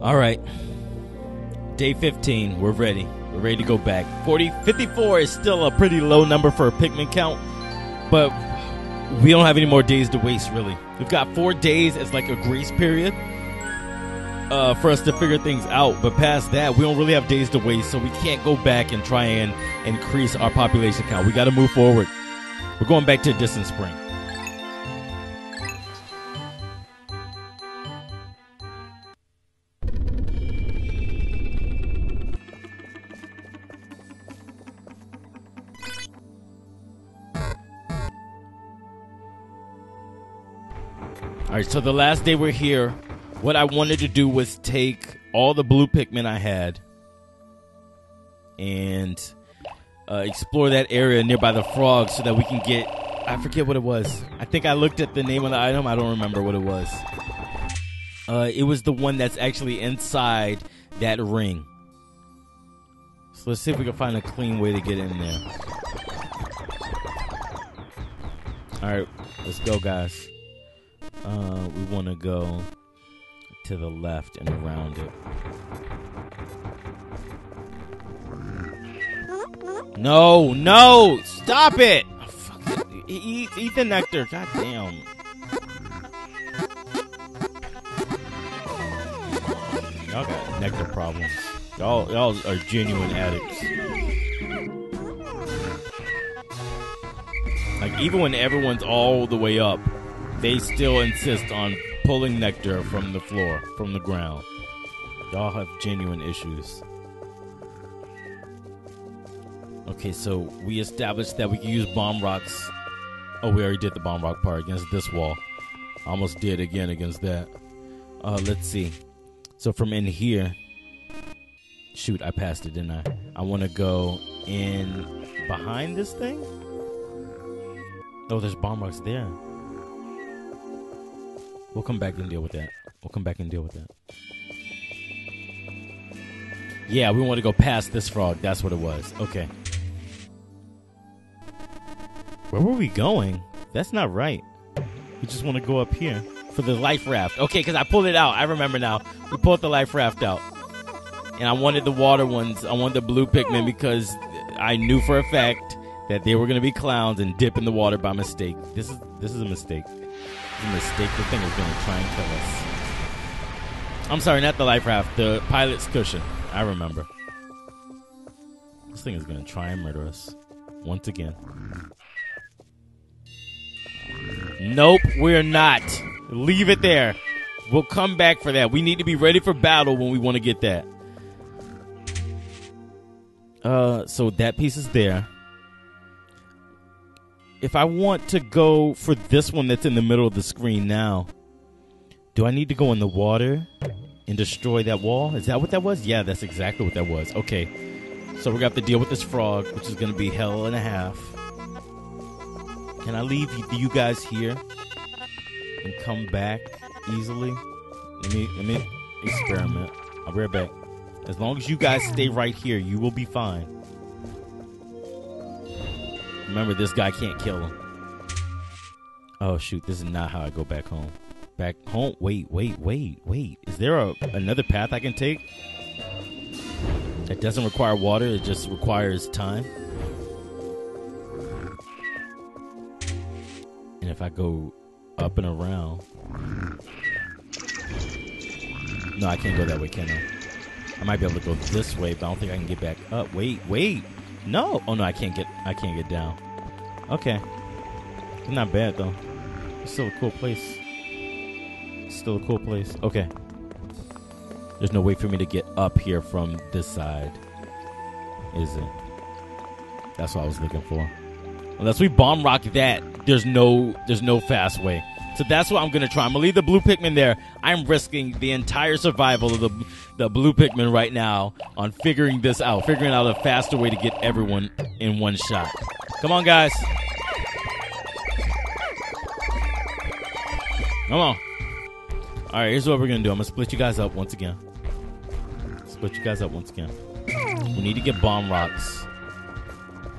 All right. Day 15. We're ready. We're ready to go back. 40, 54 is still a pretty low number for a Pikmin count, but we don't have any more days to waste, really. We've got four days as like a grace period uh, for us to figure things out. But past that, we don't really have days to waste, so we can't go back and try and increase our population count. We got to move forward. We're going back to Distant Spring. All right, so the last day we're here, what I wanted to do was take all the blue Pikmin I had and uh, explore that area nearby the frog so that we can get. I forget what it was. I think I looked at the name of the item. I don't remember what it was. Uh, it was the one that's actually inside that ring. So let's see if we can find a clean way to get in there. All right, let's go, guys. Uh, we want to go to the left and around it. No, no, stop it! Oh. Eat, eat the nectar. God damn. Y'all got nectar problems. Y'all, y'all are genuine addicts. Like even when everyone's all the way up, they still insist on pulling nectar from the floor, from the ground. Y'all have genuine issues. Okay, so we established that we can use bomb rocks. Oh, we already did the bomb rock part against this wall. Almost did again against that. Uh, let's see. So from in here, shoot, I passed it, didn't I? I want to go in behind this thing. Oh, there's bomb rocks there. We'll come back and deal with that. We'll come back and deal with that. Yeah, we want to go past this frog. That's what it was. Okay. Where were we going? That's not right. We just want to go up here for the life raft. Okay, because I pulled it out. I remember now. We pulled the life raft out. And I wanted the water ones. I wanted the blue Pikmin because I knew for a fact that they were going to be clowns and dip in the water by mistake. This is this is a mistake. Mistake. The thing is going to try and kill us. I'm sorry, not the life raft. The pilot's cushion. I remember. This thing is going to try and murder us once again. Nope, we're not. Leave it there. We'll come back for that. We need to be ready for battle when we want to get that. Uh, so that piece is there. If I want to go for this one that's in the middle of the screen now, do I need to go in the water and destroy that wall? Is that what that was? Yeah, that's exactly what that was. Okay. So we're going to have to deal with this frog, which is going to be hell and a half. Can I leave you, guys here and come back easily? Let me let me experiment. I'll be right back. As long as you guys stay right here, you will be fine. Remember, this guy can't kill him. Oh shoot! This is not how I go back home. Back home? Wait, wait, wait, wait. Is there a another path I can take? It doesn't require water. It just requires time. And if I go up and around. No, I can't go that way, can I? I might be able to go this way, but I don't think I can get back up. Wait, wait. No. Oh no, I can't get I can't get down. Okay. Not bad though. It's still a cool place. It's still a cool place. Okay. There's no way for me to get up here from this side. Is it? That's what I was looking for. Unless we bomb rock that, there's no there's no fast way. So that's what I'm gonna try. I'm gonna leave the blue Pikmin there. I'm risking the entire survival of the the blue Pikmin right now on figuring this out, figuring out a faster way to get everyone in one shot. Come on, guys. Come on. All right, here's what we're gonna do. I'm gonna split you guys up once again. Split you guys up once again. We need to get bomb rocks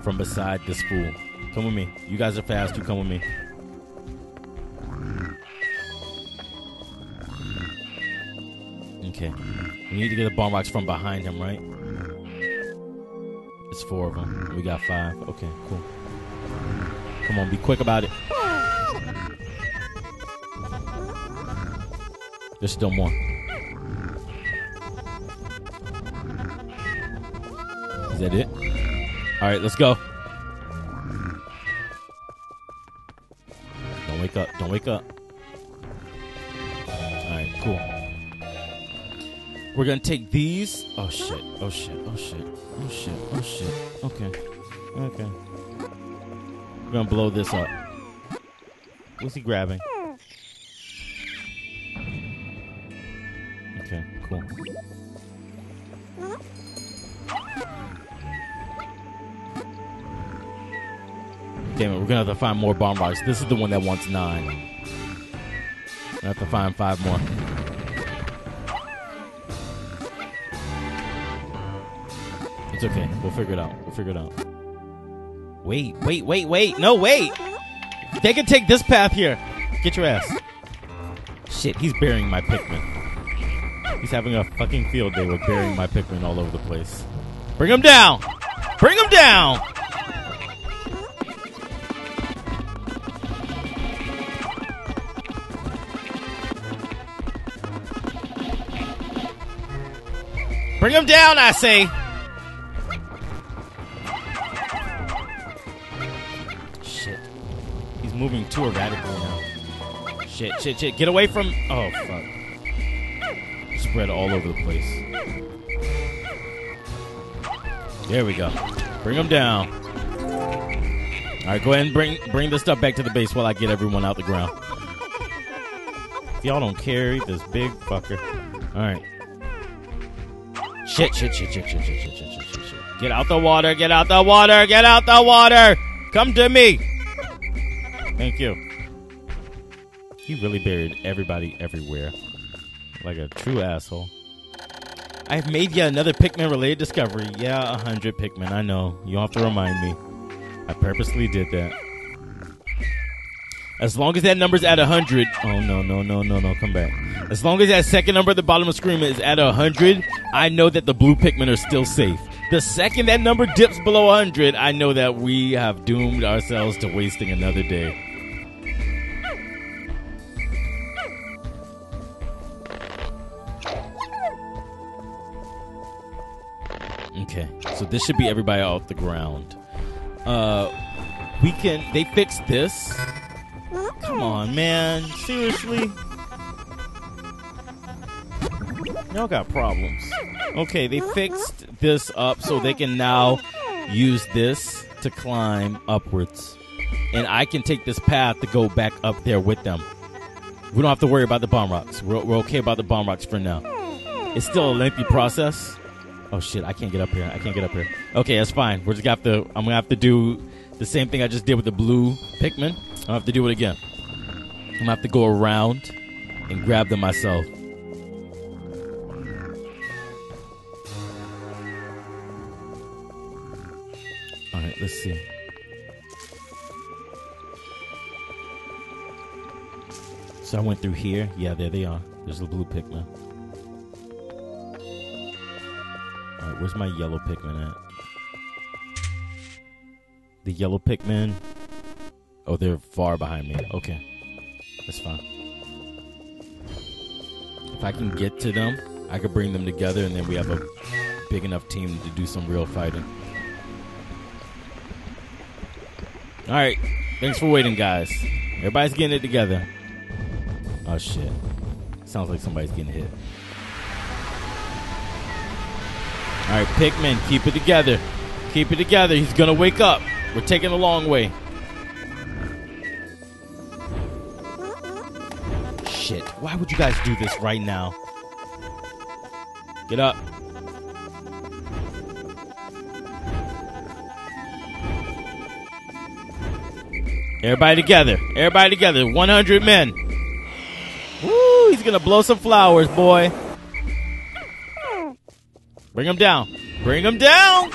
from beside this fool. Come with me. You guys are fast. You come with me. Okay. We need to get the bomb rocks from behind him, right? It's four of them. We got five. Okay, cool. Come on, be quick about it. There's still more. Is that it? All right, let's go. Don't wake up. Don't wake up. All right, cool. We're gonna take these. Oh shit. Oh shit. Oh shit. Oh shit. Oh shit. Okay. Okay. We're gonna blow this up. What's he grabbing? Okay, cool. Damn it, we're gonna have to find more bomb rocks. This is the one that wants nine. We have to find five more. It's okay. We'll figure it out. We'll figure it out. Wait, wait, wait, wait. No, wait. They can take this path here. Get your ass. Shit, he's burying my Pikmin. He's having a fucking field day with burying my Pikmin all over the place. Bring him down! Bring him down! Bring him down, I say! Moving too erratically now. Shit, shit, shit. Get away from. Oh, fuck. Spread all over the place. There we go. Bring him down. All right, go ahead and bring bring this stuff back to the base while I get everyone out the ground. If y'all don't carry this big fucker. All right. Shit, shit, shit, shit, shit, shit, shit, shit, shit, shit. Get out the water, get out the water, get out the water! Come to me! Thank you. He really buried everybody everywhere. Like a true asshole. I've made yet another Pikmin related discovery. Yeah, a hundred Pikmin, I know. You don't have to remind me. I purposely did that. As long as that number's at 100. Oh, no, no, no, no, no. Come back. As long as that second number at the bottom of the screen is at 100, I know that the blue Pikmin are still safe. The second that number dips below 100, I know that we have doomed ourselves to wasting another day. So this should be everybody off the ground. Uh, we can. They fixed this. Come on, man. Seriously? Y'all got problems. Okay, they fixed this up so they can now use this to climb upwards. And I can take this path to go back up there with them. We don't have to worry about the bomb rocks. We're, we're okay about the bomb rocks for now. It's still a lengthy process. Oh shit, I can't get up here. I can't get up here. Okay, that's fine. We're just gonna have to I'm gonna have to do the same thing I just did with the blue Pikmin. I'll have to do it again. I'm gonna have to go around and grab them myself. Alright, let's see. So I went through here. Yeah, there they are. There's the blue Pikmin. Where's my yellow Pikmin at? The yellow Pikmin. Oh, they're far behind me. Okay. That's fine. If I can get to them, I could bring them together and then we have a big enough team to do some real fighting. Alright. Thanks for waiting, guys. Everybody's getting it together. Oh, shit. Sounds like somebody's getting hit. Alright, Pikmin, keep it together. Keep it together. He's gonna wake up. We're taking the long way. Shit. Why would you guys do this right now? Get up. Everybody together. Everybody together. 100 men. Woo, he's gonna blow some flowers, boy. Bring him down. Bring him down.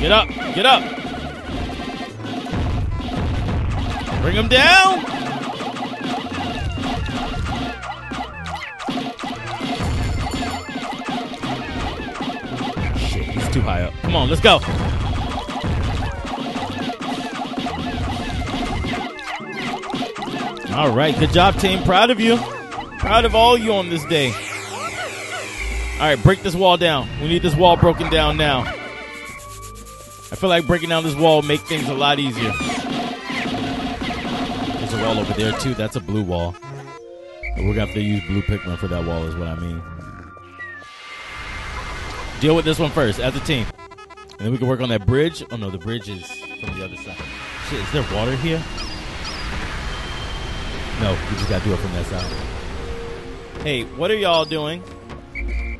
Get up. Get up. Bring him down. Shit, he's too high up. Come on, let's go. All right, good job, team. Proud of you. Proud of all you on this day. All right, break this wall down. We need this wall broken down now. I feel like breaking down this wall make things a lot easier. There's a wall over there too. That's a blue wall. We're gonna have to use blue Pikmin for that wall, is what I mean. Deal with this one first as a team, and then we can work on that bridge. Oh no, the bridge is from the other side. Shit, is there water here? No, we just gotta do it from that side. Hey, what are y'all doing?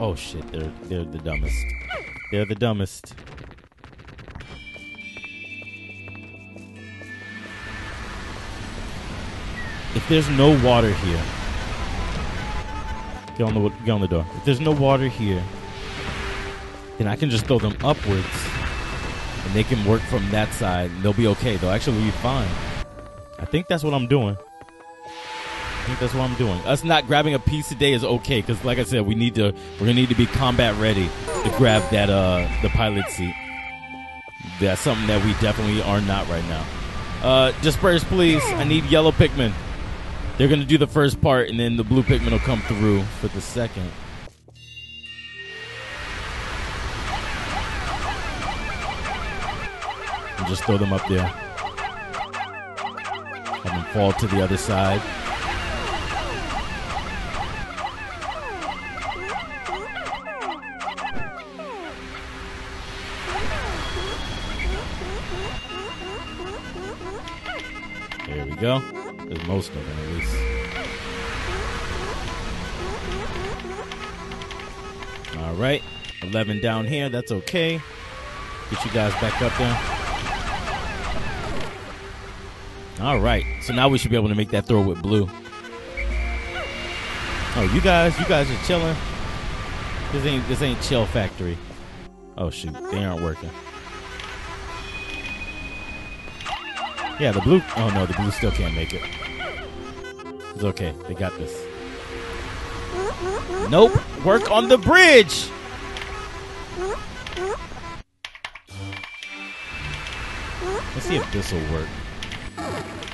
Oh shit, they're they're the dumbest. They're the dumbest. If there's no water here, get on the get on the door. If there's no water here, then I can just throw them upwards, and they can work from that side. They'll be okay. They'll actually be fine. I think that's what I'm doing. I think that's what I'm doing. Us not grabbing a piece today is okay because, like I said, we need to. We're gonna need to be combat ready to grab that uh the pilot seat. That's something that we definitely are not right now. Uh, disperse, please. I need yellow Pikmin. They're gonna do the first part, and then the blue Pikmin will come through for the second. And just throw them up there. Have them fall to the other side. Go. There's most of them at least. All right. 11 down here. That's okay. Get you guys back up there. All right. So now we should be able to make that throw with blue. Oh, you guys, you guys are chilling. This ain't this ain't chill factory. Oh shoot, they aren't working. Yeah, the blue. Oh no, the blue still can't make it. It's okay. They got this. Nope. Work on the bridge. Let's see if this will work.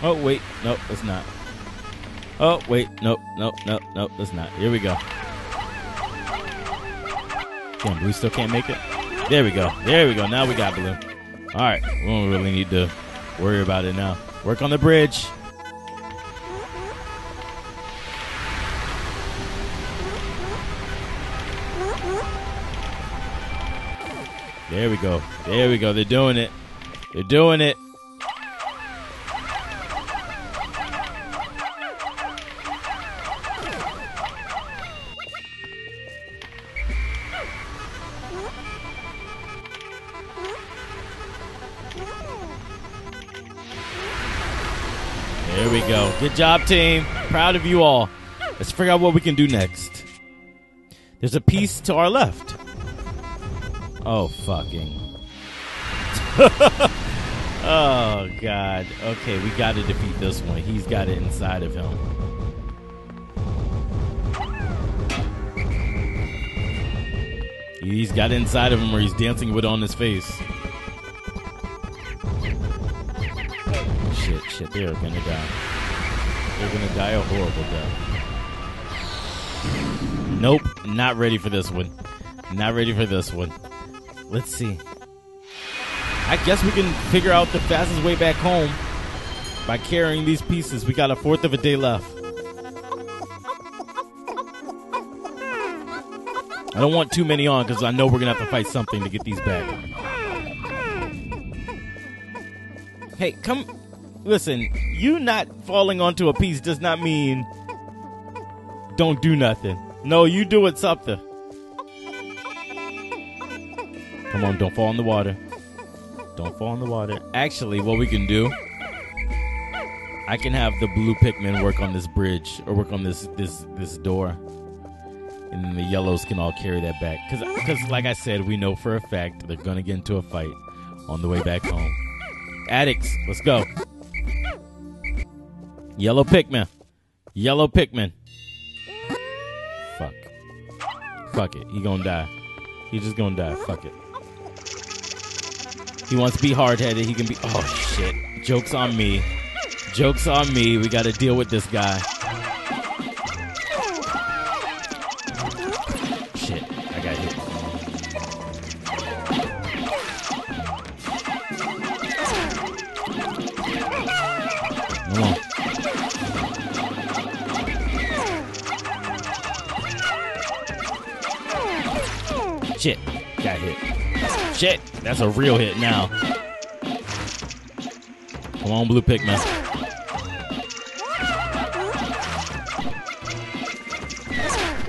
Oh wait, nope, it's not. Oh wait, nope, nope, nope, nope, it's not. Here we go. Damn, blue still can't make it. There we go. There we go. Now we got blue. All right, we don't really need to worry about it now. Work on the bridge. There we go. There we go. They're doing it. They're doing it. Good job, team. Proud of you all. Let's figure out what we can do next. There's a piece to our left. Oh, fucking. oh, God. Okay, we got to defeat this one. He's got it inside of him. He's got it inside of him where he's dancing with it on his face. Shit, shit, they're gonna die. They're gonna die a horrible death. Nope, not ready for this one. Not ready for this one. Let's see. I guess we can figure out the fastest way back home by carrying these pieces. We got a fourth of a day left. I don't want too many on because I know we're gonna have to fight something to get these back. Hey, come. Listen, you not falling onto a piece does not mean don't do nothing. No, you do it something. Come on, don't fall in the water. Don't fall in the water. Actually, what we can do, I can have the blue Pikmin work on this bridge or work on this this this door, and the yellows can all carry that back. Cause, cause like I said, we know for a fact they're gonna get into a fight on the way back home. Addicts, let's go. Yellow Pikmin. Yellow Pikmin. Fuck. Fuck it. He gonna die. He just gonna die. Fuck it. He wants to be hard headed. He can be. Oh shit! Jokes on me. Jokes on me. We got to deal with this guy. Shit. Got hit. Shit. That's a real hit now. Come on, Blue Pikmin.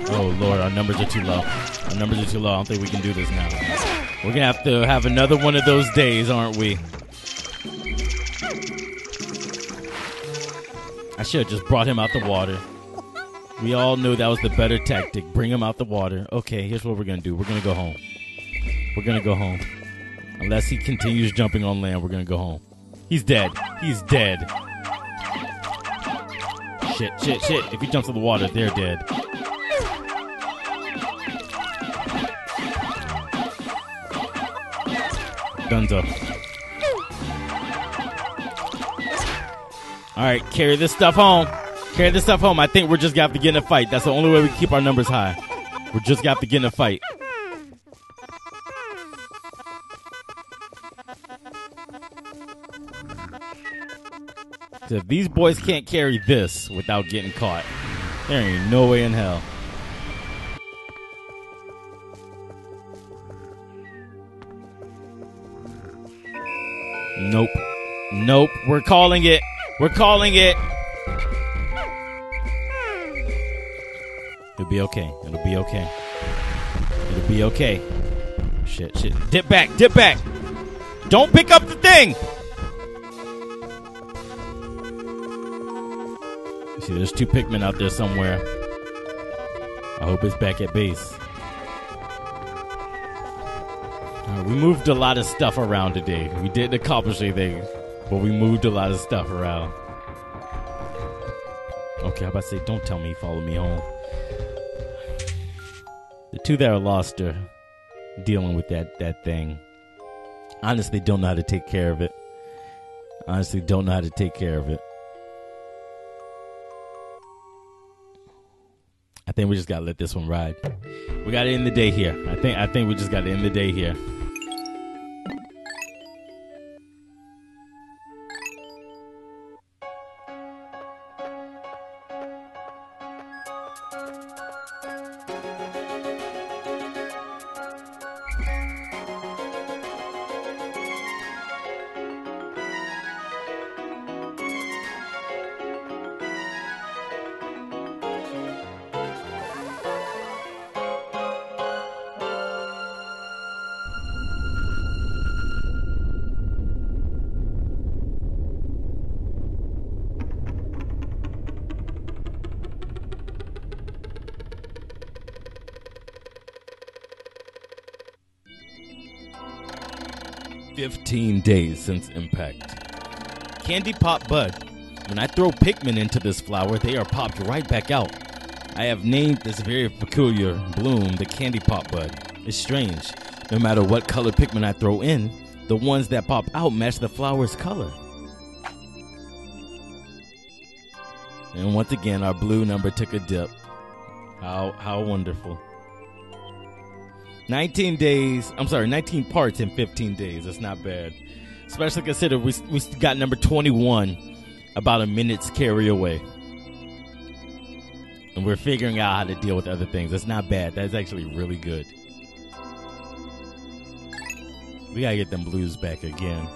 Oh, Lord. Our numbers are too low. Our numbers are too low. I don't think we can do this now. We're going to have to have another one of those days, aren't we? I should have just brought him out the water. We all knew that was the better tactic. Bring him out the water. Okay, here's what we're gonna do. We're gonna go home. We're gonna go home. Unless he continues jumping on land, we're gonna go home. He's dead. He's dead. Shit, shit, shit. If he jumps in the water, they're dead. Dunzo. All right, carry this stuff home. Carry this stuff home. I think we're just gonna have to get in a fight. That's the only way we keep our numbers high. We're just gonna have to get in a fight. So if these boys can't carry this without getting caught, there ain't no way in hell. Nope. Nope. We're calling it. We're calling it. Be okay. It'll be okay. It'll be okay. Shit, shit. Dip back, dip back. Don't pick up the thing. See, there's two Pikmin out there somewhere. I hope it's back at base. Uh, we moved a lot of stuff around today. We didn't accomplish anything, but we moved a lot of stuff around. Okay, I'm about say, don't tell me, follow me home. The two that are lost are dealing with that that thing. Honestly, don't know how to take care of it. Honestly, don't know how to take care of it. I think we just gotta let this one ride. We gotta end the day here. I think I think we just gotta end the day here. Fifteen days since impact. Candy pop bud. When I throw Pikmin into this flower, they are popped right back out. I have named this very peculiar bloom the candy pop bud. It's strange. No matter what color Pikmin I throw in, the ones that pop out match the flower's color. And once again, our blue number took a dip. How how wonderful. 19 days. I'm sorry, 19 parts in 15 days. That's not bad. Especially consider we we got number 21 about a minute's carry away. And we're figuring out how to deal with other things. That's not bad. That's actually really good. We gotta get them blues back again.